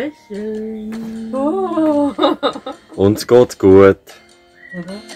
lächeln. Oh. Uns geht's gut. Mhm.